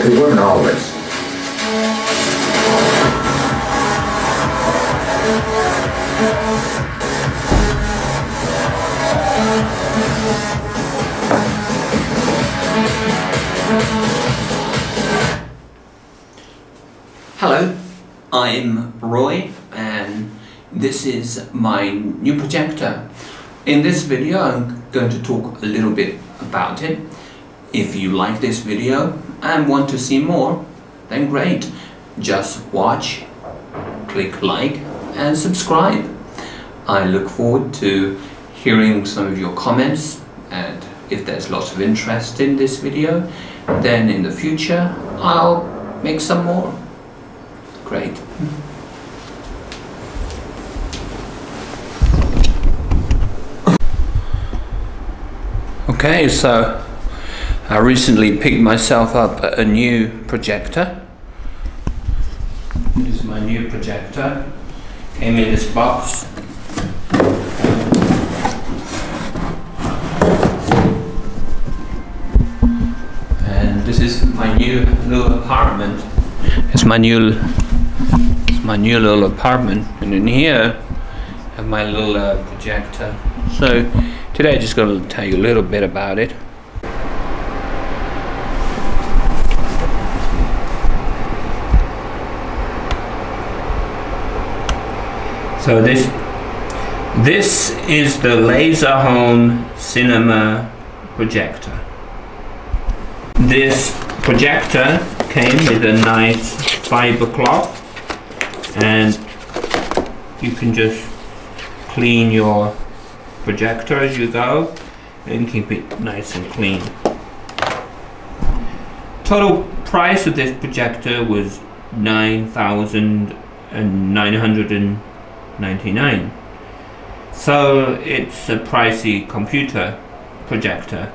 They weren't always. Hello, I'm Roy and this is my new projector. In this video I'm going to talk a little bit about it. If you like this video and want to see more, then great. Just watch, click like and subscribe. I look forward to hearing some of your comments and if there's lots of interest in this video, then in the future I'll make some more. Great. Okay, so I recently picked myself up a new projector. This is my new projector. Came in this box. And this is my new little apartment. It's my new it's my new little apartment and in here I have my little uh, projector. So today I'm just going to tell you a little bit about it. So this this is the Laserhome Cinema projector. This projector came with a nice fiber cloth and you can just clean your projector as you go and keep it nice and clean. Total price of this projector was 9,999 so it's a pricey computer projector.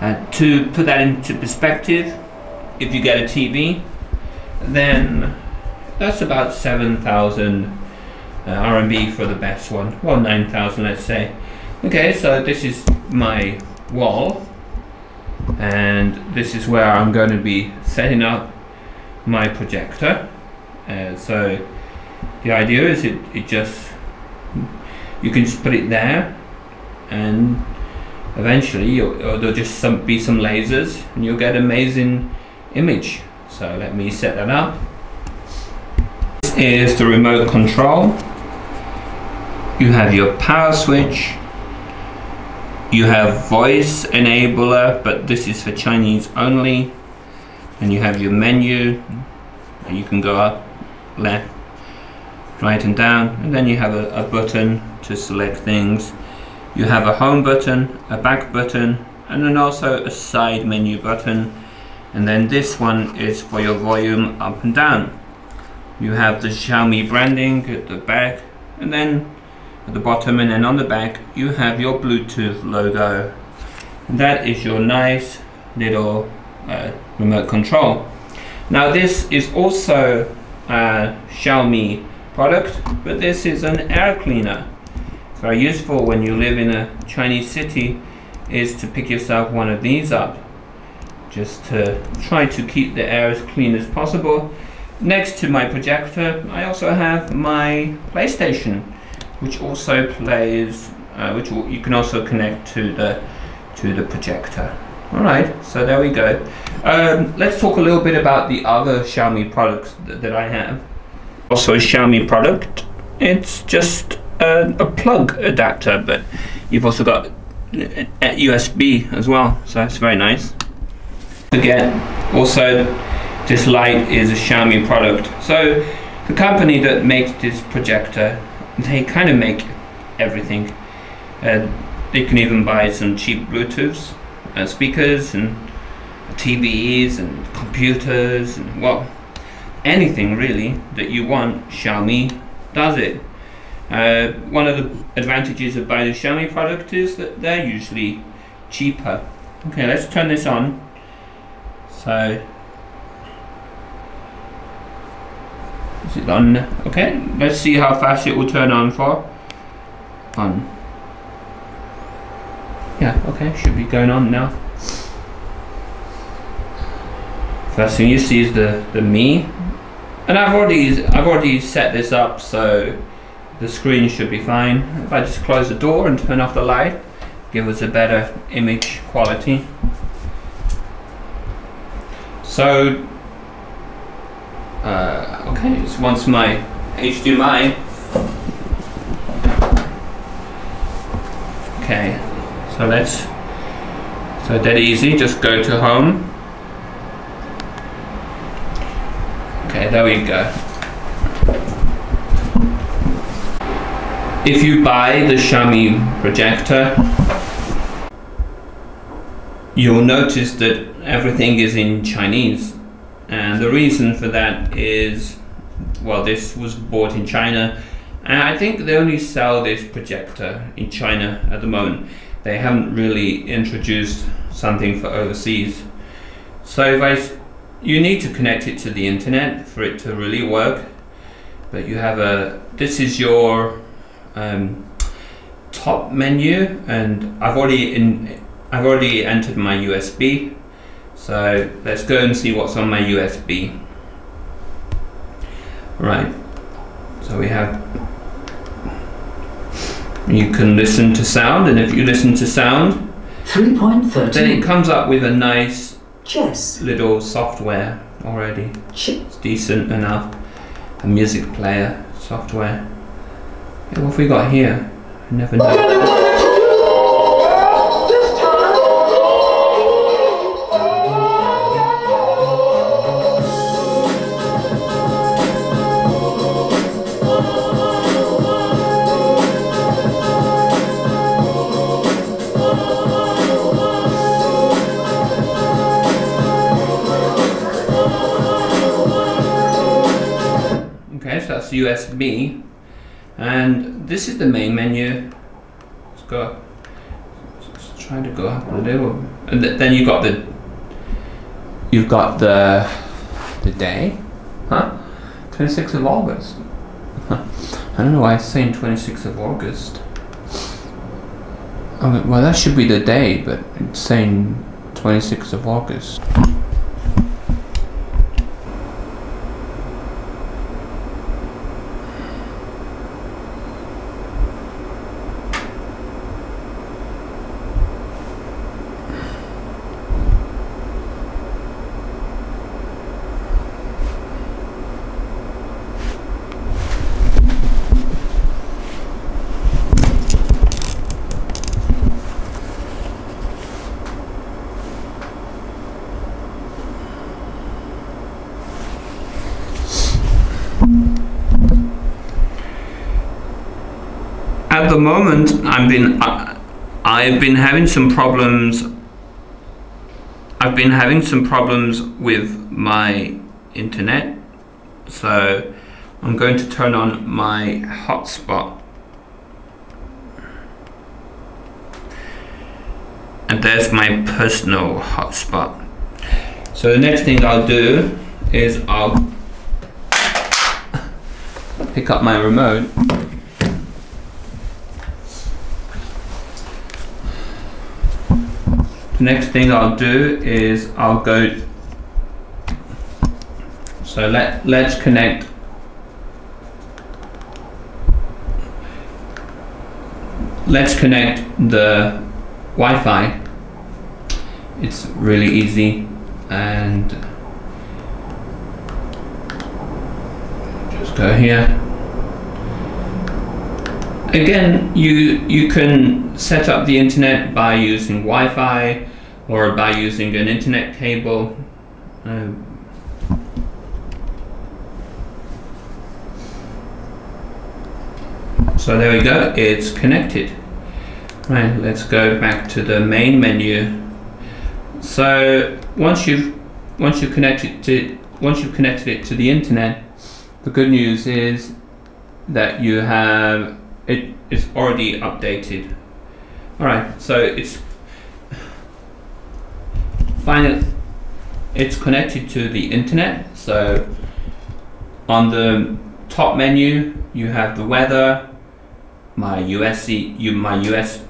Uh, to put that into perspective, if you get a TV, then that's about 7,000 uh, RMB for the best one. Well, 9,000 let's say. Okay, so this is my wall and this is where I'm going to be setting up my projector. Uh, so the idea is it, it just you can just put it there and eventually there'll just some, be some lasers and you'll get amazing image. So let me set that up. This is the remote control. You have your power switch. You have voice enabler but this is for Chinese only. And you have your menu. And you can go up left right and down and then you have a, a button to select things. You have a home button a back button and then also a side menu button. And then this one is for your volume up and down. You have the Xiaomi branding at the back and then at the bottom and then on the back you have your Bluetooth logo. And that is your nice little uh, remote control. Now this is also a Xiaomi product, but this is an air cleaner. Very useful when you live in a Chinese city is to pick yourself one of these up just to try to keep the air as clean as possible. Next to my projector, I also have my PlayStation, which also plays, uh, which you can also connect to the to the projector. All right, so there we go. Um, let's talk a little bit about the other Xiaomi products th that I have also a Xiaomi product. It's just a, a plug adapter, but you've also got USB as well, so that's very nice. Again, also this light is a Xiaomi product. So the company that makes this projector, they kind of make everything. Uh, you can even buy some cheap Bluetooth uh, speakers and TVs and computers and well anything really that you want, Xiaomi does it. Uh, one of the advantages of buying a Xiaomi product is that they're usually cheaper. Okay, let's turn this on. So, is it on? Okay, let's see how fast it will turn on for. On. Yeah, okay, should be going on now. First thing you see is the, the me. And I've already I've already set this up so the screen should be fine. If I just close the door and turn off the light, give us a better image quality. So uh, okay, so once my HDMI Okay, so let's so that easy, just go to home There we go. If you buy the Xiaomi projector, you'll notice that everything is in Chinese. And the reason for that is, well, this was bought in China. And I think they only sell this projector in China at the moment. They haven't really introduced something for overseas. So if I you need to connect it to the internet for it to really work but you have a this is your um, top menu and I've already in I've already entered my USB so let's go and see what's on my USB right so we have you can listen to sound and if you listen to sound 3.30 then it comes up with a nice Chess. Little software already. It's decent enough. A music player software. what have we got here? I never know. USB and this is the main menu. Let's go let's try to go up a little. And th then you've got the you've got the the day huh? 26th of August. I don't know why it's saying 26th of August. Okay, well that should be the day but it's saying 26th of August the moment, I've been uh, I've been having some problems. I've been having some problems with my internet, so I'm going to turn on my hotspot. And there's my personal hotspot. So the next thing I'll do is I'll pick up my remote next thing I'll do is I'll go so let let's connect. Let's connect the Wi-Fi. It's really easy and just go here. Again, you you can set up the internet by using Wi-Fi or by using an internet cable. Um, so there we go, it's connected. Right, let's go back to the main menu. So once you've once you've connected to once you've connected it to the internet, the good news is that you have it is already updated. Alright, so it's finally it's connected to the internet. So on the top menu you have the weather, my USC, you my US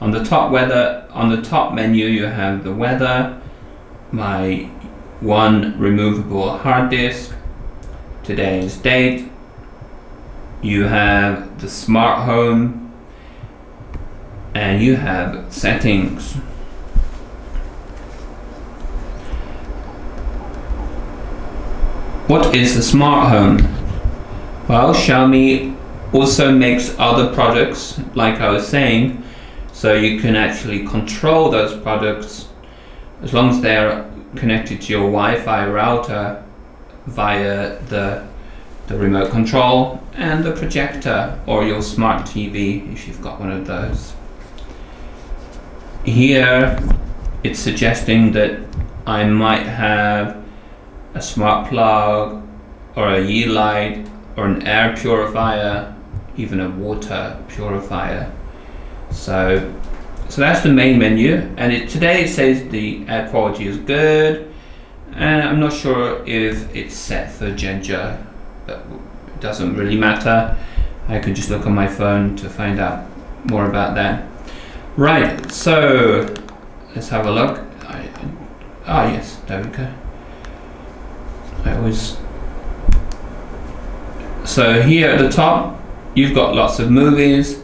on the top weather on the top menu you have the weather, my one removable hard disk, today's date, you have the smart home, and you have settings. What is the smart home? Well, Xiaomi also makes other products, like I was saying, so you can actually control those products as long as they're connected to your Wi-Fi router via the the remote control and the projector or your smart TV if you've got one of those. Here it's suggesting that I might have a smart plug or a Yeelight or an air purifier, even a water purifier. So so that's the main menu. And it, today it says the air quality is good and I'm not sure if it's set for Zhengzhou but it doesn't really matter. I could just look on my phone to find out more about that. Right so let's have a look. Ah yes there we go I was so here at the top you've got lots of movies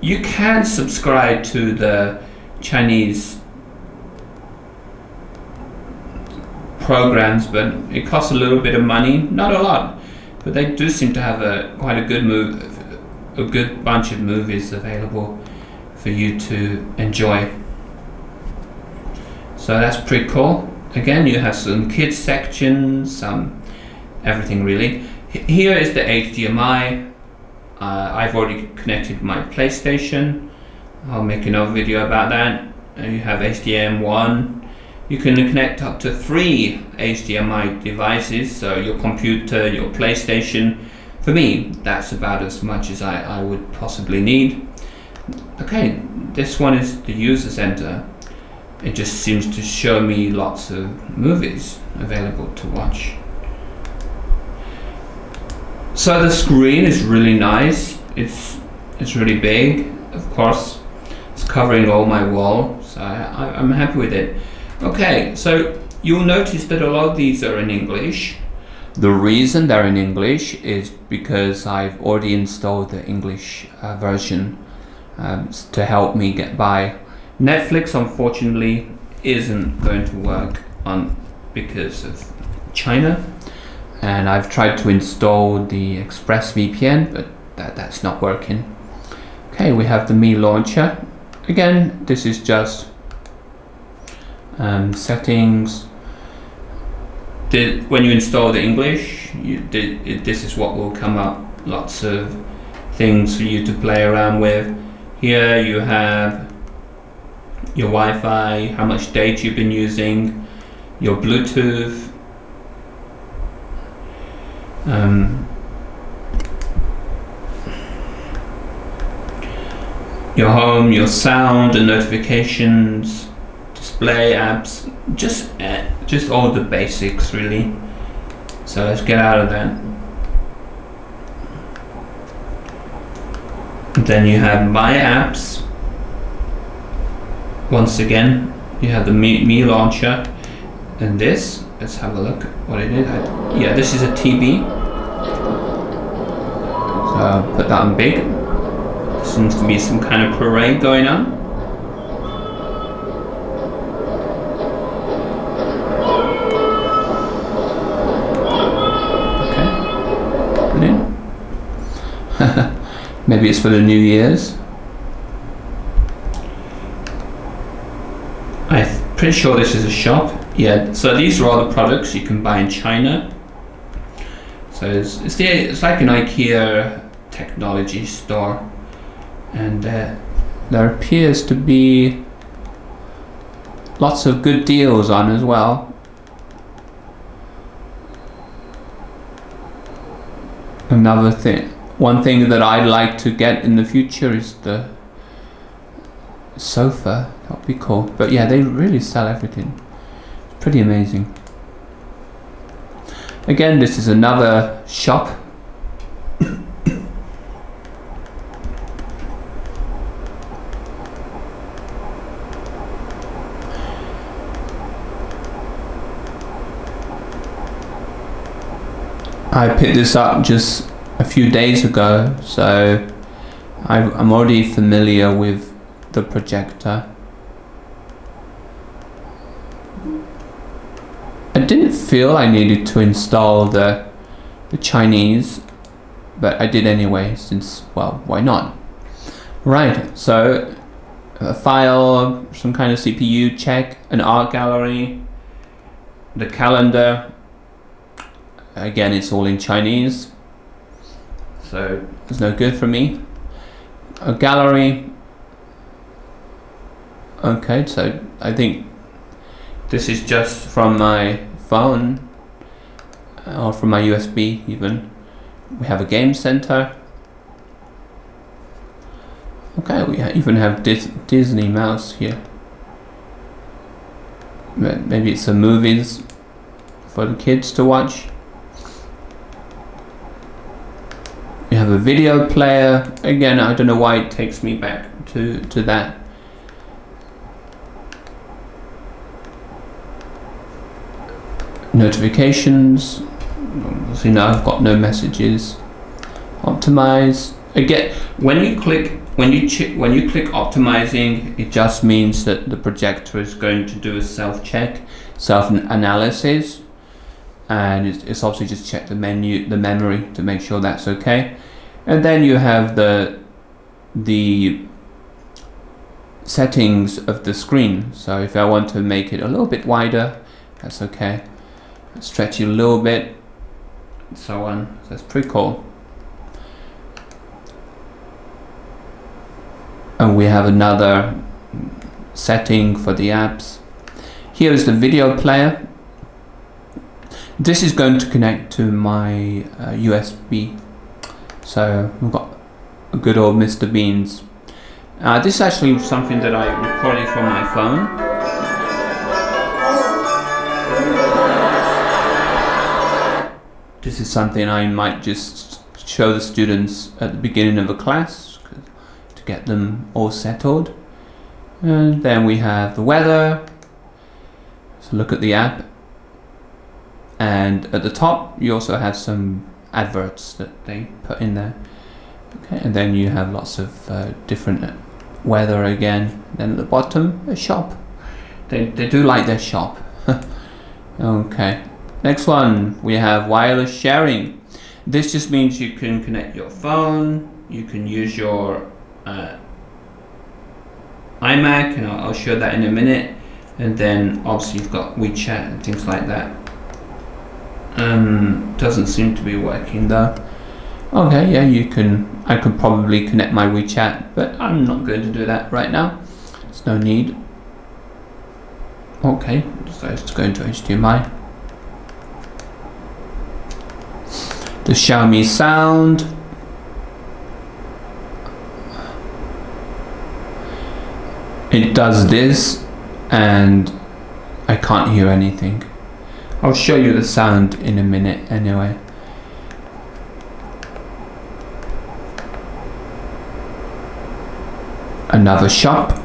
you can subscribe to the Chinese programs, but it costs a little bit of money, not a lot, but they do seem to have a quite a good move, a good bunch of movies available for you to enjoy. So that's pretty cool. Again, you have some kids section, some everything really. Here is the HDMI uh, I've already connected my PlayStation. I'll make another video about that. And you have HDMI 1. You can connect up to three HDMI devices, so your computer, your PlayStation. For me, that's about as much as I, I would possibly need. Okay, this one is the user center. It just seems to show me lots of movies available to watch. So the screen is really nice. It's it's really big, of course. It's covering all my wall, so I, I'm happy with it. Okay, so you'll notice that a lot of these are in English. The reason they're in English is because I've already installed the English uh, version um, to help me get by. Netflix, unfortunately, isn't going to work on because of China. And I've tried to install the ExpressVPN but that, that's not working. Okay we have the Mi launcher. Again this is just um, settings. When you install the English you, this is what will come up. Lots of things for you to play around with. Here you have your Wi-Fi how much data you've been using your Bluetooth um, your home, your sound and notifications, display apps, just uh, just all the basics really. So let's get out of that. then you have my apps. Once again, you have the Mi, launcher and this let's have a look what it is. I, yeah, this is a TV. So put that on big. There seems to be some kind of parade going on. Okay. Maybe it's for the New Year's. I'm pretty sure this is a shop. Yeah, so these are all the products you can buy in China. So it's, it's, the, it's like an IKEA technology store. And uh, there appears to be lots of good deals on as well. Another thing, one thing that I'd like to get in the future is the sofa. That would be cool. But yeah, they really sell everything. It's Pretty amazing. Again, this is another shop. I picked this up just a few days ago, so I'm already familiar with the projector. I didn't feel I needed to install the, the Chinese, but I did anyway since, well, why not? Right, so a file, some kind of CPU check, an art gallery, the calendar. Again, it's all in Chinese, so it's no good for me. A gallery. Okay, so I think this is just from my phone uh, or from my USB even. We have a game center. Okay, we even have Dis Disney Mouse here. Maybe it's some movies for the kids to watch. We have a video player. Again, I don't know why it takes me back to, to that. Notifications. See now I've got no messages. Optimize. Again when you click when you when you click optimizing it just means that the projector is going to do a self check self analysis and it's, it's obviously just check the menu the memory to make sure that's okay. And then you have the the settings of the screen. So if I want to make it a little bit wider that's okay stretch it a little bit and so on. So that's pretty cool. And we have another setting for the apps. Here is the video player. This is going to connect to my uh, USB so we've got a good old Mr. Beans. Uh, this is actually something that I recorded from my phone this is something I might just show the students at the beginning of a class to get them all settled. And then we have the weather. So look at the app. And at the top, you also have some adverts that they put in there. Okay, and then you have lots of uh, different weather again. Then at the bottom, a shop. They, they do like their shop. okay. Next one, we have wireless sharing. This just means you can connect your phone, you can use your uh, iMac, and I'll, I'll show that in a minute. And then obviously you've got WeChat and things like that. Um, doesn't seem to be working though. Okay, yeah, you can. I could probably connect my WeChat, but I'm not going to do that right now. There's no need. Okay, so let's go into HDMI. The Xiaomi sound. It does this and I can't hear anything. I'll show you the sound in a minute anyway. Another shop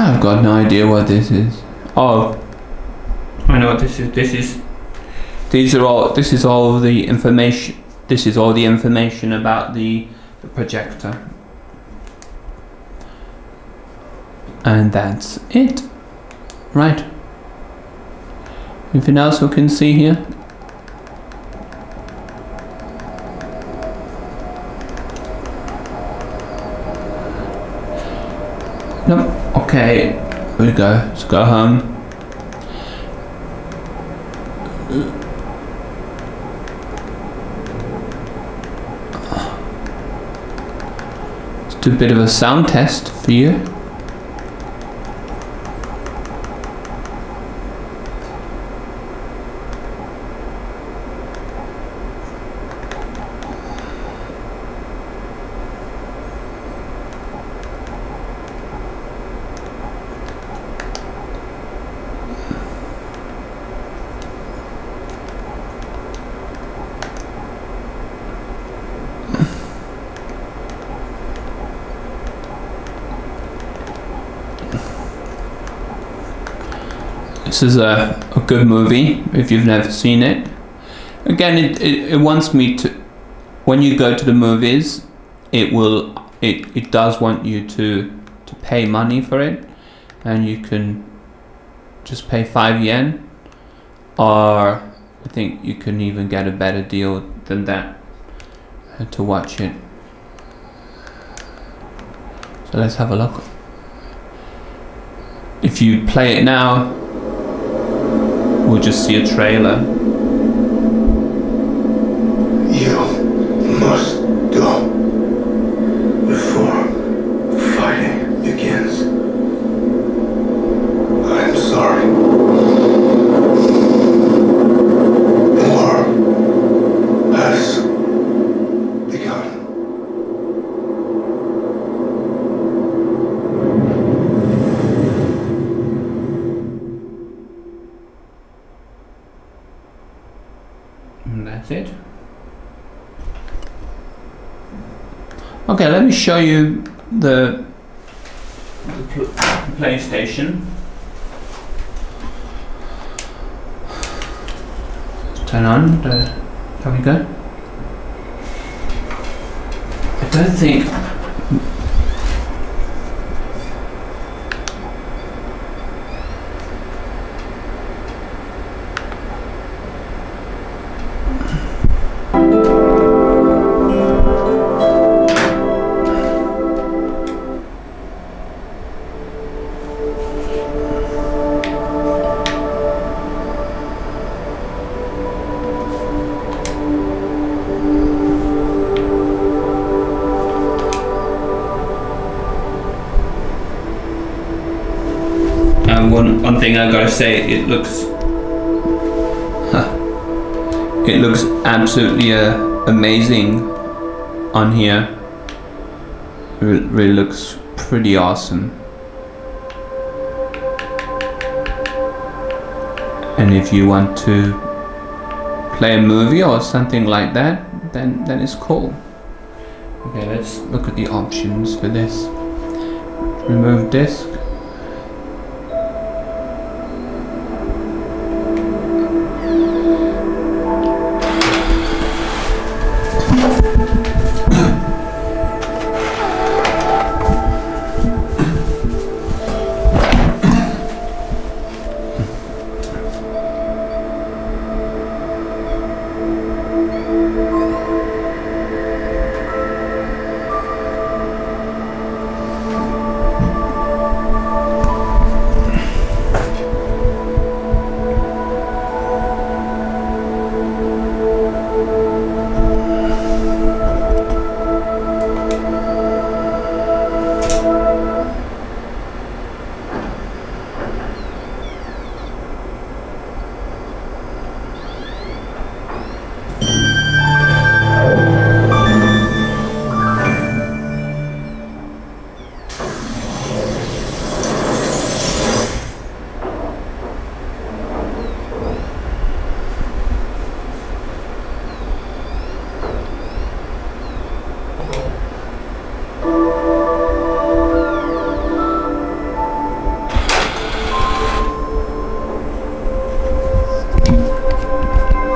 I've got no idea what this is. Oh, I know what this is. This is. These are all. This is all the information. This is all the information about the, the projector. And that's it. Right. Anything else we can see here? Okay, here we go. Let's go home. Let's do a bit of a sound test for you. This is a, a good movie if you've never seen it. Again, it, it, it wants me to, when you go to the movies, it will, it, it does want you to, to pay money for it. And you can just pay 5 yen. Or I think you can even get a better deal than that uh, to watch it. So let's have a look. If you play it now, we'll just see a trailer. You me show you the, the pl- PlayStation. Turn on the. There we go. I don't think. Thing I gotta say, it looks. it looks absolutely uh, amazing on here. It really looks pretty awesome. And if you want to play a movie or something like that, then then it's cool. Okay, let's look at the options for this. Remove disk.